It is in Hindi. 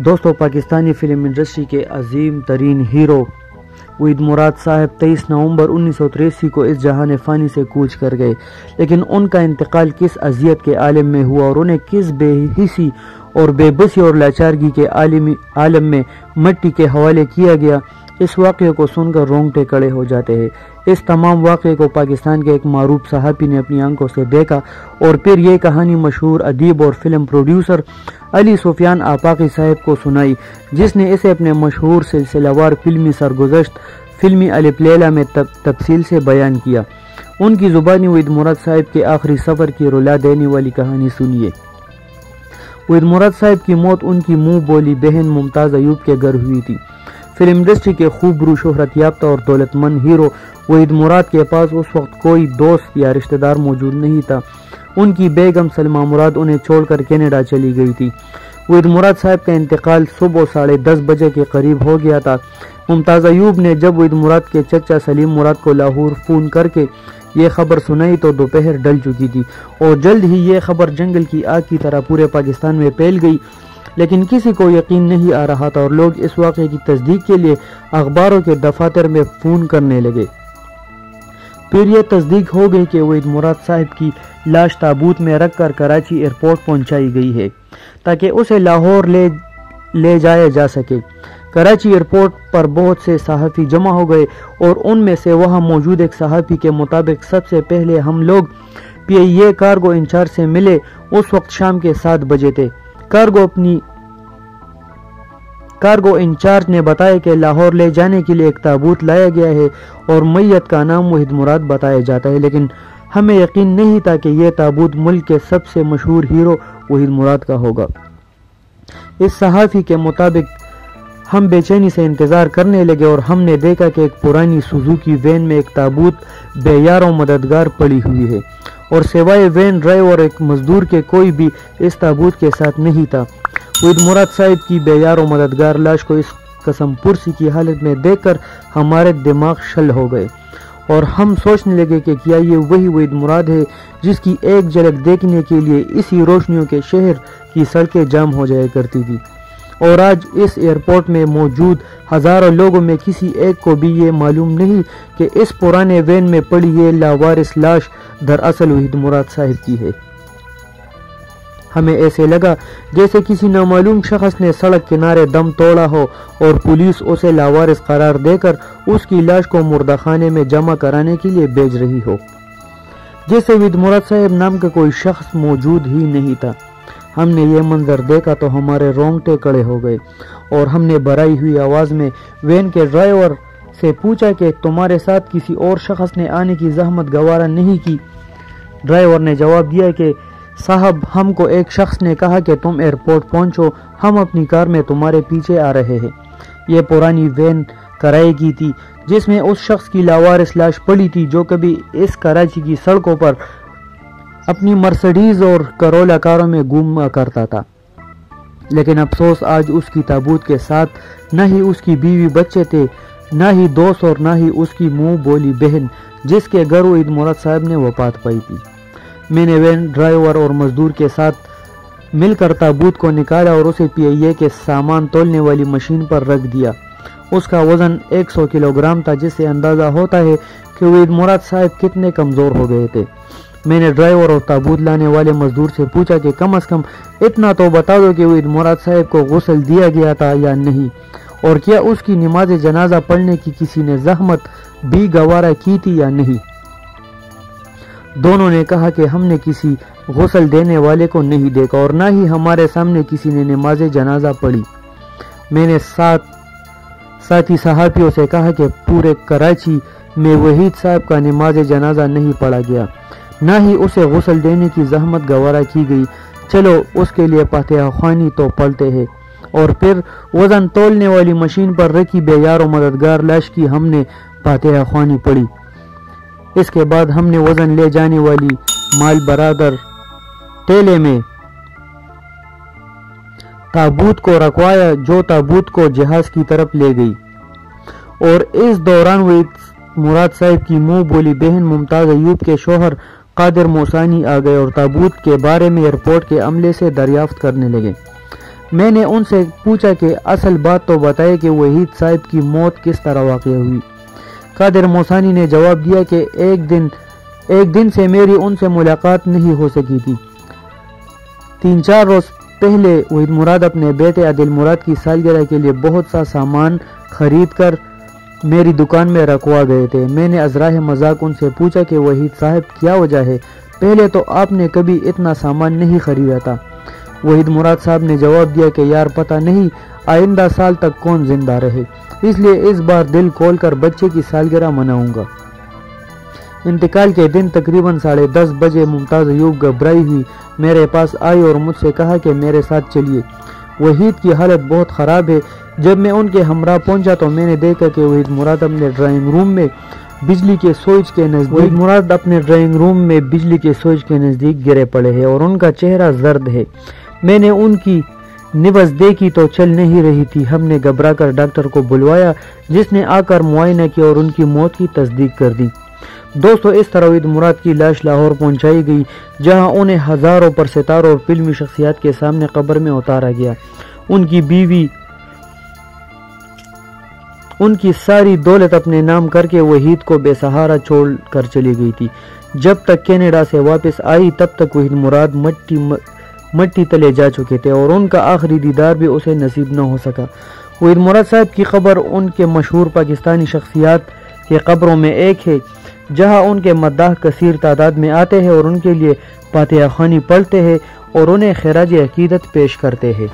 दोस्तों, पाकिस्तानी फ़िल्म इंडस्ट्री के अजीम तरीन हीरो वहीद मुराद साहब 23 नवंबर उन्नीस को इस जहान फ़ानी से कूच कर गए। लेकिन उनका इंतकाल किस अजियत के आलम में हुआ और उन्हें किस बेहिसी और बेबसी और लाचारगी के आलमी आलम में मट्टी के हवाले किया गया? इस वाक्य को सुनकर रोंगटे कड़े हो जाते हैं। इस तमाम वाक्य को पाकिस्तान के एक मरूफ सहाफ़ी ने अपनी आँखों से देखा और फिर ये कहानी मशहूर अदीब और फ़िल्म प्रोड्यूसर अली सुफियान आपाकी साहब को सुनाई, जिसने इसे अपने मशहूर सिलसिलावार फिल्मी सरगुजश्त फिल्मी अलिप लैला में तफसील से बयान किया। उनकी ज़ुबानी वहीद मुराद साहब के आखिरी सफ़र की रुला देने वाली कहानी सुनिए। वहीद मुराद साहब की मौत उनकी मुँह बोली बहन मुमताज़ अयूब के घर हुई थी। फ़िल्म इंडस्ट्री के खूबरू शोहरत याफ्ता और दौलतमंद हीरो वहीद मुराद के पास उस वक्त कोई दोस्त या रिश्तेदार मौजूद नहीं था उनकी बेगम सलमा मुराद उन्हें छोड़कर कनाडा चली गई थी वहीद मुराद साहब का इंतकाल सुबह साढ़े दस बजे के करीब हो गया था मुमताज़ अयूब ने जब वहीद मुराद के चचा सलीम मुराद को लाहौर फ़ोन करके ये खबर सुनाई तो दोपहर डल चुकी थी और जल्द ही ये खबर जंगल की आग की तरह पूरे पाकिस्तान में फैल गई लेकिन किसी को यकीन नहीं आ रहा था और लोग इस वाक़े की तस्दीक के लिए अखबारों के दफातर में फ़ोन करने लगे। फिर यह तस्दीक हो गई कि वहीद मुराद साहब की लाश ताबूत में रख कर कराची एयरपोर्ट पहुंचाई गई है, ताकि उसे लाहौर ले ले जाया जा सके। कराची एयरपोर्ट पर बहुत से सहाफ़ी जमा हो गए और उनमें से वहाँ मौजूद एक सहाफ़ी के मुताबिक सबसे पहले हम लोग पी ए कार्गो इंचार्ज से मिले, उस वक्त शाम के सात बजे थे। कार्गो अपनी कार्गो इंचार्ज ने बताया कि लाहौर ले जाने के लिए एक ताबूत लाया गया है और मैयत का नाम वहीद मुराद बताया जाता है। लेकिन हमें यकीन नहीं था कि यह ताबूत मुल्क के सबसे मशहूर हीरो वहीद मुराद का होगा। इस सहाफ़ी के मुताबिक हम बेचैनी से इंतज़ार करने लगे और हमने देखा कि एक पुरानी सुजुकी वैन में एक ताबूत बेयारों मददगार पड़ी हुई है। और सिवाय वैन ड्राइवर एक मजदूर के कोई भी इस ताबूत के साथ नहीं था। वहीद मुराद साहिब की बेयार और मददगार लाश को इस कसम पुरसी की हालत में देखकर हमारे दिमाग शल हो गए और हम सोचने लगे कि क्या ये वही वहीद मुराद है जिसकी एक झलक देखने के लिए इसी रोशनियों के शहर की सड़कें जाम हो जाया करती थी। और आज इस एयरपोर्ट में मौजूद हज़ारों लोगों में किसी एक को भी ये मालूम नहीं कि इस पुराने वैन में पड़ी ये लावारिस लाश दरअसल वहीद मुराद साहिब की है। हमें ऐसे लगा जैसे किसी नामालूम शख्स ने सड़क किनारे दम तोड़ा हो और पुलिस उसे लावारिस करार देकर उसकी लाश को मुर्दाखाने में जमा कराने के लिए भेज रही हो। जैसे विद मुराद साहब नाम का कोई शख्स मौजूद ही नहीं था। हमने ये मंजर देखा तो हमारे रोंगटे कड़े हो गए और हमने भराई हुई आवाज़ में वैन के ड्राइवर से पूछा कि तुम्हारे साथ किसी और शख्स ने आने की जहमत गवारा नहीं की। ड्राइवर ने जवाब दिया कि, साहब, हमको एक शख्स ने कहा कि तुम एयरपोर्ट पहुंचो, हम अपनी कार में तुम्हारे पीछे आ रहे हैं। ये पुरानी वैन कराई की थी, जिसमें उस शख्स की लावारिस लाश पड़ी थी, जो कभी इस कराची की सड़कों पर अपनी मर्सडीज और करोला कारों में घूमा करता था। लेकिन अफसोस आज उसकी ताबूत के साथ न ही उसकी बीवी बच्चे थे, न ही दोस्त और न ही उसकी मुँह बोली बहन, जिसके घर ईद मुराद साहब ने वफात पाई थी। मैंने वैन ड्राइवर और मजदूर के साथ मिलकर ताबूत को निकाला और उसे पी के सामान तोलने वाली मशीन पर रख दिया। उसका वज़न 100 किलोग्राम था, जिससे अंदाज़ा होता है कि वहीद मुराद साहब कितने कमज़ोर हो गए थे। मैंने ड्राइवर और ताबूत लाने वाले मजदूर से पूछा कि कम अज़ कम इतना तो बता दो कि वहीद मुराद साहब को गसल दिया गया था या नहीं। और क्या उसकी नमाज़ जनाजा पढ़ने की किसी ने जहमत भी गवारा की थी या नहीं? दोनों ने कहा कि हमने किसी गसल देने वाले को नहीं देखा और ना ही हमारे सामने किसी ने नमाज़ जनाजा पढ़ी। मैंने साथ साथी सहाफियों से कहा कि पूरे कराची में वहीद साहब का नमाज़ जनाजा नहीं पढ़ा गया। ना ही उसे गसल देने की जहमत गवारा की गई। चलो, उसके लिए फातिहा खानी तो पढ़ते हैं। और फिर वज़न तोलने वाली मशीन पर रखी बेयार मददगार लाश की हमने फातिहा खानी पढ़ी। इसके बाद हमने वज़न ले जाने वाली माल बरादर टेले में ताबूत को रखवाया, जो ताबूत को जहाज़ की तरफ़ ले गई। और इस दौरान वही मुराद साहब की मुँह बोली, बहन मुमताज़ अयूब के शोहर कादिर मोसानी आ गए और ताबूत के बारे में एयरपोर्ट के अमले से दरियाफ्त करने लगे। मैंने उनसे पूछा कि असल बात तो बताए कि वहीद साहब की मौत किस तरह वाक़ हुई। कादिर मोसानी ने जवाब दिया कि एक दिन एक दिन से मेरी उनसे मुलाकात नहीं हो सकी थी। तीन चार रोज़ पहले वहीद मुराद अपने बेटे आदिल मुराद की सालगिरह के लिए बहुत सा सामान खरीद कर मेरी दुकान में रखवा गए थे। मैंने अजराह मज़ाक उनसे पूछा कि वहीद साहब, क्या वजह है? पहले तो आपने कभी इतना सामान नहीं खरीदा था। वहीद मुराद साहब ने जवाब दिया कि यार, पता नहीं, आइंदा साल तक कौन ज़िंदा रहे। इसलिए इस बार दिल खोल कर बच्चे की सालगिरह मनाऊँगा। इंतकाल के दिन तकरीबन साढ़े दस बजे मुमताज़ अयूब घबराई हुई, मेरे पास आई और मुझसे कहा कि मेरे साथ चलिए। वहीद की हालत बहुत ख़राब है। जब मैं उनके हमरा पहुँचा तो मैंने देखा कि वहीद मुराद अपने ड्राइंग रूम में बिजली के सोच के नज़दीक वहीद मुराद अपने ड्राइंग रूम में बिजली के सोच के नज़दीक गिरे पड़े हैं और उनका चेहरा जर्द है। मैंने उनकी निबस देखी तो चल नहीं रही थी। हमने घबरा कर डॉक्टर को बुलवाया, जिसने आकर मुआयना किया और उनकी मौत की तस्दीक कर दी। दोस्तों, इस तरह ईद मुराद की लाश लाहौर पहुंचाई गई, जहाँ उन्हें हज़ारों पर सितारों और फिल्मी शख्सियात के सामने कब्र में उतारा गया। उनकी बीवी, उनकी सारी दौलत अपने नाम करके वहीद को बेसहारा छोड़ कर चली गई थी। जब तक कनाडा से वापस आई, तब तक वहीद मुराद मट्टी मट्टी तले जा चुके थे और उनका आखिरी दीदार भी उसे नसीब न हो सका। वहीद मुराद साहब की खबर उनके मशहूर पाकिस्तानी शख्सियात के कब्रों में एक है। जहाँ उनके मद्दाह कसीर तादाद में आते हैं और उनके लिए पातिया खानी पढ़ते हैं और उन्हें खराज अकीदत पेश करते हैं।